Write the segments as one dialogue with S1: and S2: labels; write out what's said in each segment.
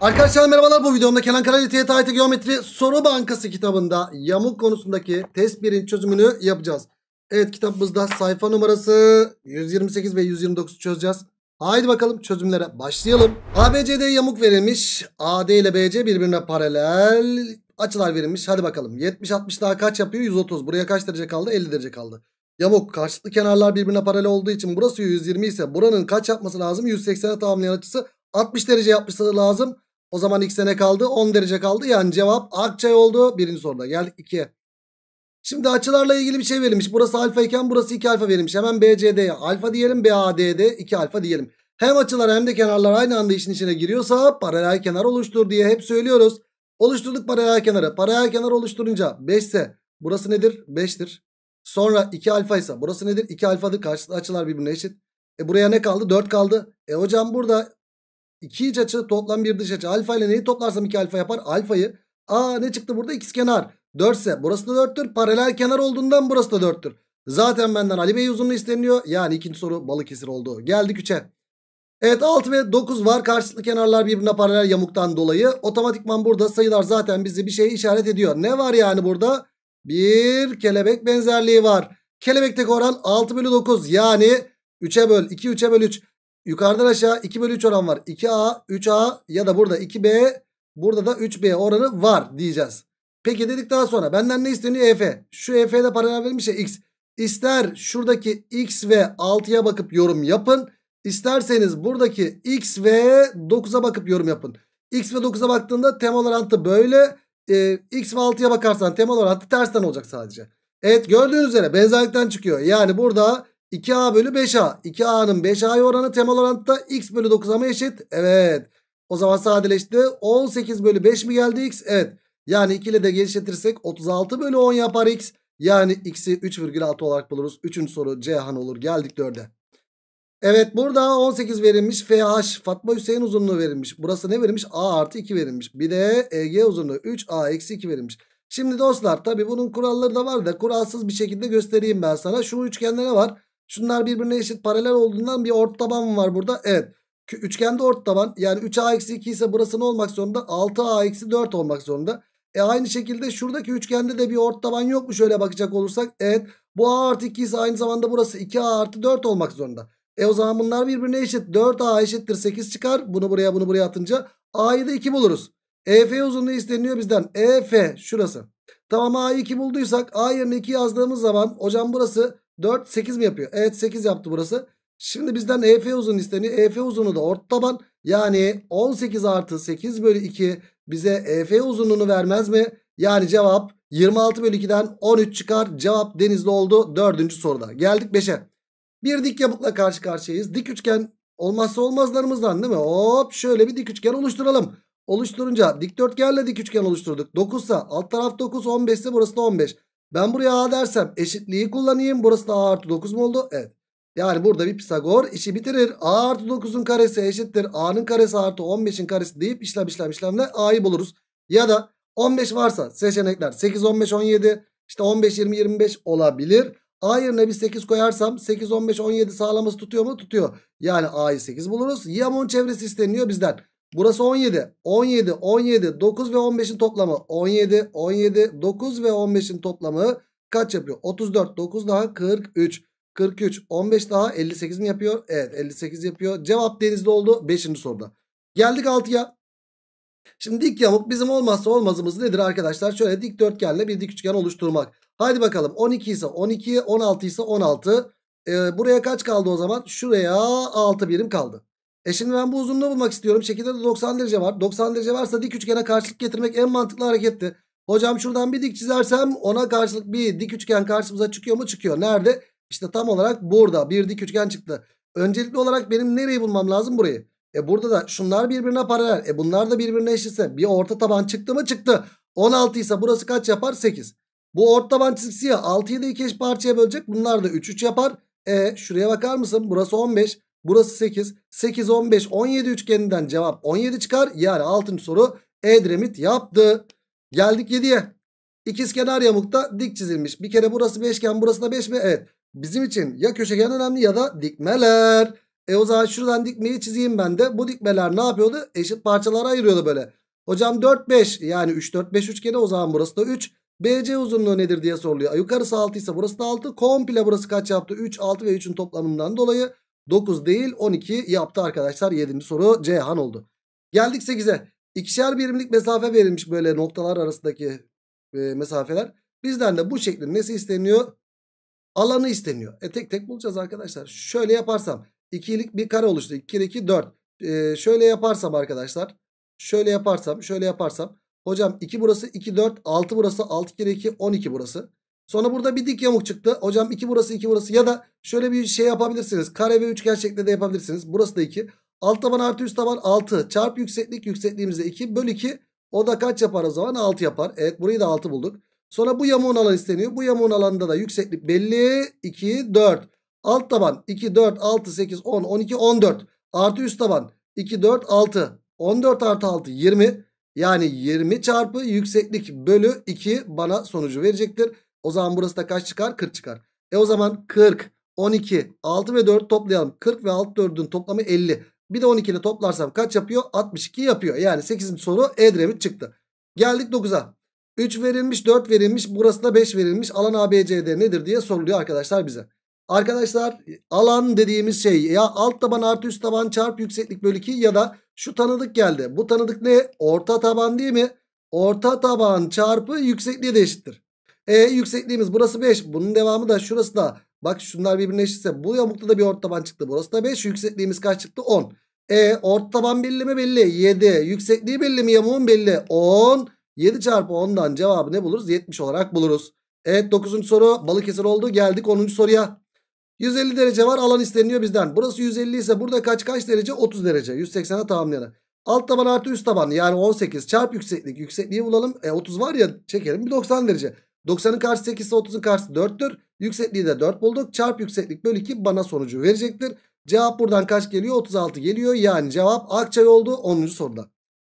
S1: Arkadaşlar merhabalar bu videomda Kenan Karali TYT Geometri Soru Bankası kitabında yamuk konusundaki test 1'in çözümünü yapacağız. Evet kitabımızda sayfa numarası 128 ve 129 çözeceğiz. Haydi bakalım çözümlere başlayalım. ABCD yamuk verilmiş. AD ile BC birbirine paralel açılar verilmiş. Hadi bakalım 70-60 daha kaç yapıyor? 130. Buraya kaç derece kaldı? 50 derece kaldı. Yamuk karşılıklı kenarlar birbirine paralel olduğu için burası 120 ise buranın kaç yapması lazım? 180'e tamamlayan açısı 60 derece yapması lazım. O zaman x'e ne kaldı? 10 derece kaldı. Yani cevap Akçay oldu. Birinci soruda geldik 2'ye. Şimdi açılarla ilgili bir şey verilmiş. Burası alfa iken burası 2 alfa verilmiş. Hemen BCD'ye alfa diyelim. BAD'de 2 alfa diyelim. Hem açılar hem de kenarlar aynı anda işin içine giriyorsa paralel kenar oluştur diye hep söylüyoruz. Oluşturduk paralel kenarı. Paralel kenar oluşturunca 5 ise burası nedir? 5'tir. Sonra 2 alfa ise burası nedir? 2 alfadır. Karşılıklı açılar birbirine eşit. E buraya ne kaldı? 4 kaldı. E hocam burada 2 iç açı toplam bir dış açı. Alfa ile neyi toplarsam 2 alfa yapar? Alfayı. Aa ne çıktı burada? İkiz kenar. 4 ise burası da 4'tür. Paralel kenar olduğundan burası da 4'tür. Zaten benden Ali Bey uzunluğu isteniyor. Yani ikinci soru Balıkesir oldu. Geldik 3'e. Evet 6 ve 9 var. Karşılıklı kenarlar birbirine paralel yamuktan dolayı. Otomatikman burada sayılar zaten bizi bir şeye işaret ediyor. Ne var yani burada? Bir kelebek benzerliği var. Kelebekteki oran 6 bölü 9. Yani 3'e böl 2 3'e böl 3. Yukarıdan aşağı 2 bölü 3 oran var. 2A 3A ya da burada 2B burada da 3B oranı var diyeceğiz. Peki dedik daha sonra benden ne isteniyor EF? Şu EF'de paralel verilmiş ya X. İster şuradaki X ve 6'ya bakıp yorum yapın. İsterseniz buradaki X ve 9'a bakıp yorum yapın. X ve 9'a baktığında temel orantı böyle. Ee, X ve 6'ya bakarsan temel orantı tersten olacak sadece. Evet gördüğünüz üzere benzerlikten çıkıyor. Yani burada 2A bölü 5A. 2A'nın 5A'ya oranı temel orantıda X bölü 9'a mı eşit? Evet. O zaman sadeleşti. 18 bölü 5 mi geldi X? Evet. Yani 2 ile de genişletirsek 36 bölü 10 yapar X. Yani X'i 3,6 olarak buluruz. Üçüncü soru Cihan olur. Geldik 4'e. Evet burada 18 verilmiş. FH Fatma Hüseyin uzunluğu verilmiş. Burası ne verilmiş? A artı 2 verilmiş. Bir de EG uzunluğu 3A eksi 2 verilmiş. Şimdi dostlar tabi bunun kuralları da var da kuralsız bir şekilde göstereyim ben sana. Şu üçgende ne var? Şunlar birbirine eşit paralel olduğundan bir ort taban var burada. Evet. Üçgende ort taban yani 3A eksi 2 ise burası ne olmak zorunda? 6A eksi 4 olmak zorunda. E aynı şekilde şuradaki üçgende de bir ort taban yok mu şöyle bakacak olursak? Evet. Bu A artı 2 ise aynı zamanda burası 2A artı 4 olmak zorunda. E o zaman bunlar birbirine eşit. 4A eşittir 8 çıkar. Bunu buraya bunu buraya atınca A'yı da 2 buluruz. EF uzunluğu isteniyor bizden. EF şurası. Tamam A'yı 2 bulduysak A yerine 2 yazdığımız zaman hocam burası 4 8 mi yapıyor? Evet 8 yaptı burası. Şimdi bizden EF uzun isteniyor. EF uzunu da ort taban. Yani 18 artı 8 bölü 2 bize EF uzunluğunu vermez mi? Yani cevap 26 bölü 2'den 13 çıkar. Cevap denizli oldu 4. soruda. Geldik 5'e. Bir dik yamukla karşı karşıyayız. Dik üçgen olmazsa olmazlarımızdan değil mi? Hop şöyle bir dik üçgen oluşturalım. Oluşturunca dikdörtgenle dik üçgen oluşturduk. 9 ise alt taraf 9 15 ise burası da 15. Ben buraya A dersem eşitliği kullanayım. Burası da A artı 9 mu oldu? Evet. Yani burada bir Pisagor işi bitirir. A artı 9'un karesi eşittir. A'nın karesi artı 15'in karesi deyip işlem işlem işlemle A'yı buluruz. Ya da 15 varsa seçenekler 8, 15, 17 işte 15, 20, 25 olabilir. A yerine bir 8 koyarsam 8, 15, 17 sağlaması tutuyor mu? Tutuyor. Yani A'yı 8 buluruz. Yamun çevresi isteniyor bizden. Burası 17. 17, 17, 9 ve 15'in toplamı. 17, 17, 9 ve 15'in toplamı kaç yapıyor? 34, 9 daha 43. 43, 15 daha 58 mi yapıyor? Evet 58 yapıyor. Cevap denizde oldu 5. soruda. Geldik 6'ya. Şimdi dik yamuk bizim olmazsa olmazımız nedir arkadaşlar? Şöyle dikdörtgenle bir dik üçgen oluşturmak. Haydi bakalım 12 ise 12, 16 ise 16. Ee, buraya kaç kaldı o zaman? Şuraya 6 birim kaldı. E şimdi ben bu uzunluğu bulmak istiyorum. Şekilde de 90 derece var. 90 derece varsa dik üçgene karşılık getirmek en mantıklı hareketti. Hocam şuradan bir dik çizersem ona karşılık bir dik üçgen karşımıza çıkıyor mu? Çıkıyor. Nerede? İşte tam olarak burada bir dik üçgen çıktı. Öncelikli olarak benim nereyi bulmam lazım? Burayı. E burada da şunlar birbirine paralel. E bunlar da birbirine eşitse bir orta taban çıktı mı? Çıktı. 16 ise burası kaç yapar? 8. Bu orta taban çizgisi ya 6'yı da iki eş parçaya bölecek. Bunlar da 3 3 yapar. E şuraya bakar mısın? Burası 15. Burası 8. 8, 15, 17 üçgeninden cevap 17 çıkar. Yani 6. soru Edremit yaptı. Geldik 7'ye. İkizkenar yamukta dik çizilmiş. Bir kere burası beşgen burası da 5 mi? Evet. Bizim için ya köşegen önemli ya da dikmeler. E o zaman şuradan dikmeyi çizeyim ben de. Bu dikmeler ne yapıyordu? Eşit parçalara ayırıyordu böyle. Hocam 4 5 yani 3 4 5 üçgeni o zaman burası da 3. BC uzunluğu nedir diye soruluyor. Yukarısı 6 ise burası da 6. Komple burası kaç yaptı? 3 6 ve 3'ün toplamından dolayı 9 değil 12 yaptı arkadaşlar. 7. soru Ceyhan oldu. Geldik 8'e. İkişer birimlik mesafe verilmiş böyle noktalar arasındaki e, mesafeler. Bizden de bu şeklin nesi isteniyor? Alanı isteniyor. E tek tek bulacağız arkadaşlar. Şöyle yaparsam 2'lik bir kare oluştu. 2 kere 2 4. E, şöyle yaparsam arkadaşlar. Şöyle yaparsam şöyle yaparsam. Hocam 2 burası 2 4 6 burası 6 kere 2 12 burası. Sonra burada bir dik yamuk çıktı. Hocam 2 burası 2 burası ya da şöyle bir şey yapabilirsiniz. Kare ve üçgen şeklinde de yapabilirsiniz. Burası da 2. Alt taban artı üst taban 6. Çarp yükseklik yüksekliğimizde 2 böl 2. O da kaç yapar o zaman? 6 yapar. Evet burayı da 6 bulduk. Sonra bu yamuğun alanı isteniyor. Bu yamuğun alanında da yükseklik belli. 2, 4. Alt taban 2, 4, 6, 8, 10, 12, 14. Artı üst taban 2, 4, 6. 14 artı 6 20. Yani 20 çarpı yükseklik bölü 2 bana sonucu verecektir. O zaman burası da kaç çıkar? 40 çıkar. E o zaman 40, 12, 6 ve 4 toplayalım. 40 ve 6 4'ün toplamı 50. Bir de 12 ile toplarsam kaç yapıyor? 62 yapıyor. Yani 8. soru Edremit çıktı. Geldik 9'a. 3 verilmiş 4 verilmiş burası da 5 verilmiş. Alan ABCD nedir diye soruluyor arkadaşlar bize. Arkadaşlar alan dediğimiz şey ya alt taban artı üst taban çarp yükseklik bölü 2 ya da şu tanıdık geldi. Bu tanıdık ne? Orta taban değil mi? Orta taban çarpı yüksekliği de eşittir. E yüksekliğimiz burası 5. Bunun devamı da şurası da. Bak şunlar birbirine eşitse bu yamukta da bir orta taban çıktı. Burası da 5. Yüksekliğimiz kaç çıktı? 10. E orta taban belli mi belli? 7. Yüksekliği belli mi? Yamuğun belli. 10. 7 çarpı 10'dan cevabı ne buluruz? 70 olarak buluruz. Evet 9. soru Balıkesir oldu. Geldik 10. soruya. 150 derece var alan isteniyor bizden. Burası 150 ise burada kaç kaç derece? 30 derece. 180'e tamamlayalım. Alt taban artı üst taban yani 18 çarp yükseklik. Yüksekliği bulalım. E 30 var ya çekelim bir 90 derece. 90'ın karşısı 8 ise 30'un karşısı 4'tür. Yüksekliği de 4 bulduk. Çarp yükseklik bölü 2 bana sonucu verecektir. Cevap buradan kaç geliyor? 36 geliyor. Yani cevap Akçay oldu 10. soruda.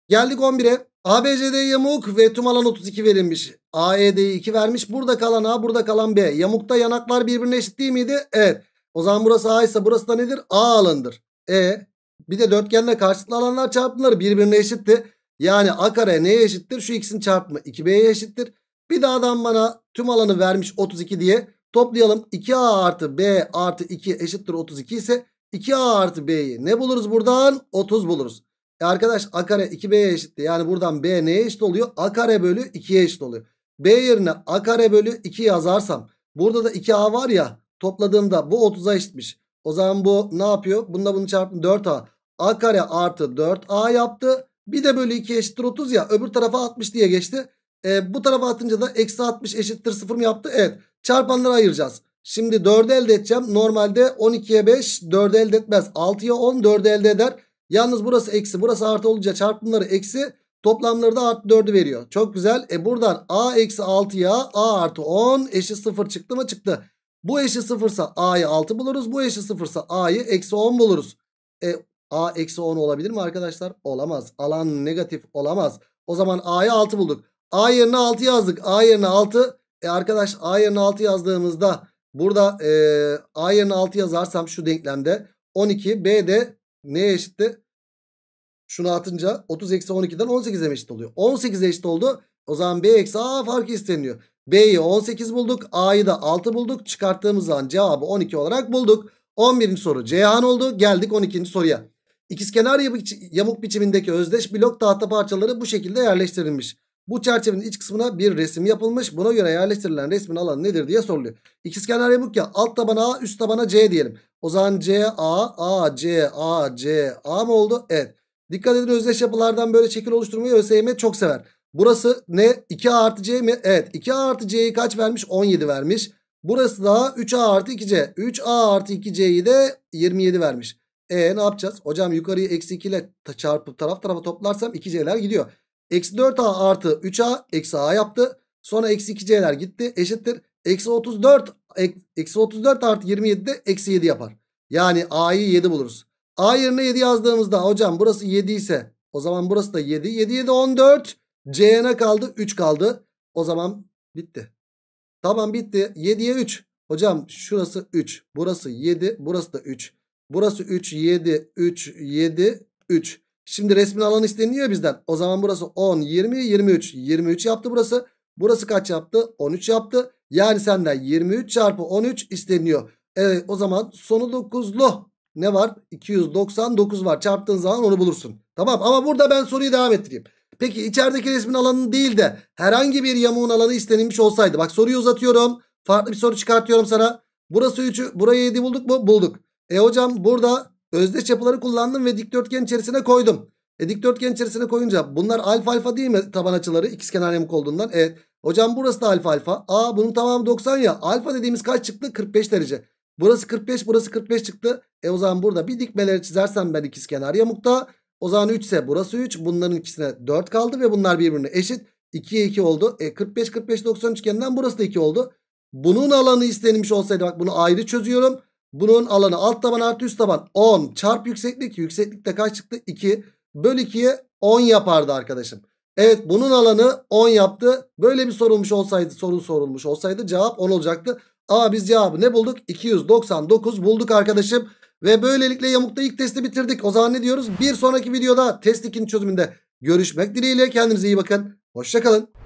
S1: Geldik 11'e. ABCD yamuk ve tüm alan 32 verilmiş. AED'yi 2 vermiş. Burada kalan A burada kalan B. Yamukta yanaklar birbirine eşit değil miydi? Evet. O zaman burası A ise burası da nedir? A alandır. E bir de dörtgenle karşılıklı alanlar çarpımları birbirine eşitti. Yani A kare neye eşittir? Şu ikisinin çarpımı 2B'ye eşittir. Bir daha adam bana tüm alanı vermiş 32 diye. Toplayalım. 2A artı B artı 2 eşittir 32 ise 2A artı B'yi ne buluruz buradan? 30 buluruz. E arkadaş A kare 2B'ye eşitti. Yani buradan B neye eşit oluyor? A kare bölü 2'ye eşit oluyor. B yerine A kare bölü 2 yazarsam. Burada da 2A var ya. Topladığımda bu 30'a eşitmiş. O zaman bu ne yapıyor? Bunda bunu çarptım 4A. A kare artı 4A yaptı. Bir de bölü 2 eşittir 30 ya. Öbür tarafa 60 diye geçti. E, bu tarafa atınca da eksi 60 eşittir 0 mı yaptı? Evet. Çarpanları ayıracağız. Şimdi 4'ü elde edeceğim. Normalde 12'ye 5 4'ü elde etmez. 6'ya 10 4'ü elde eder. Yalnız burası eksi burası artı olunca çarpımları eksi. Toplamları da artı 4'ü veriyor. Çok güzel. E buradan a eksi 6'ya a artı 10 eşit 0 çıktı mı? Çıktı. Bu eşit 0 ise a'yı 6 buluruz. Bu eşit 0 ise a'yı eksi 10 buluruz. E a eksi 10 olabilir mi arkadaşlar? Olamaz. Alan negatif olamaz. O zaman a'yı 6 bulduk. A yerine 6 yazdık. A yerine 6. E arkadaş A yerine 6 yazdığımızda burada e, A yerine 6 yazarsam şu denklemde 12 B de neye eşitti? Şunu atınca 30 eksi 12'den 18'e eşit oluyor. 18'e eşit oldu. O zaman B eksi A farkı isteniyor. B'yi 18 bulduk. A'yı da 6 bulduk. Çıkarttığımız zaman cevabı 12 olarak bulduk. 11. soru Ceyhan oldu. Geldik 12. soruya. İkizkenar yamuk biçimindeki özdeş blok tahta parçaları bu şekilde yerleştirilmiş. Bu çerçevenin iç kısmına bir resim yapılmış. Buna göre yerleştirilen resmin alanı nedir diye soruluyor. İkizkenar yamuk ya alt tabana A üst tabana C diyelim. O zaman C A A C A C A mı oldu? Evet. Dikkat edin özdeş yapılardan böyle şekil oluşturmayı ÖSYM çok sever. Burası ne? 2A artı C mi? Evet. 2A artı C'yi kaç vermiş? 17 vermiş. Burası da 3A artı 2C. 3A artı 2C'yi de 27 vermiş. E ne yapacağız? Hocam yukarıyı eksi 2 ile çarpıp taraf tarafa toplarsam 2C'ler gidiyor. Eksi 4A artı 3A eksi A yaptı. Sonra eksi 2C'ler gitti. Eşittir. Eksi 34 eksi 34 artı 27 de eksi 7 yapar. Yani A'yı 7 buluruz. A yerine 7 yazdığımızda hocam burası 7 ise o zaman burası da 7. 7 7 14. C'ye ne kaldı? 3 kaldı. O zaman bitti. Tamam bitti. 7'ye 3. Hocam şurası 3. Burası 7. Burası da 3. Burası 3, 7, 3, 7, 3. Şimdi resmin alanı isteniyor bizden. O zaman burası 10, 20, 23. 23 yaptı burası. Burası kaç yaptı? 13 yaptı. Yani senden 23 çarpı 13 isteniyor. Evet o zaman sonu 9'lu. Ne var? 299 var. Çarptığın zaman onu bulursun. Tamam ama burada ben soruyu devam ettireyim. Peki içerideki resmin alanı değil de herhangi bir yamuğun alanı istenilmiş olsaydı. Bak soruyu uzatıyorum. Farklı bir soru çıkartıyorum sana. Burası 3'ü burayı 7 bulduk mu? Bulduk. E hocam burada özdeş yapıları kullandım ve dikdörtgen içerisine koydum. E dikdörtgen içerisine koyunca bunlar alfa alfa değil mi taban açıları ikizkenar yamuk olduğundan? Evet. Hocam burası da alfa alfa. Aa bunun tamamı 90 ya. Alfa dediğimiz kaç çıktı? 45 derece. Burası 45 burası 45 çıktı. E o zaman burada bir dikmeleri çizersem ben ikizkenar yamukta. O zaman 3 ise burası 3. Bunların ikisine 4 kaldı ve bunlar birbirine eşit. 2'ye 2 oldu. E 45 45 90 üçgeninden burası da 2 oldu. Bunun alanı istenilmiş olsaydı bak bunu ayrı çözüyorum. Bunun alanı alt taban artı üst taban 10 çarp yükseklik. Yükseklikte kaç çıktı? 2. Böl 2'ye 10 yapardı arkadaşım. Evet bunun alanı 10 yaptı. Böyle bir sorulmuş olsaydı soru sorulmuş olsaydı cevap 10 olacaktı. Ama biz cevabı ne bulduk? 299 bulduk arkadaşım. Ve böylelikle yamukta ilk testi bitirdik. O zaman ne diyoruz? Bir sonraki videoda test 2'nin çözümünde görüşmek dileğiyle. Kendinize iyi bakın. Hoşçakalın.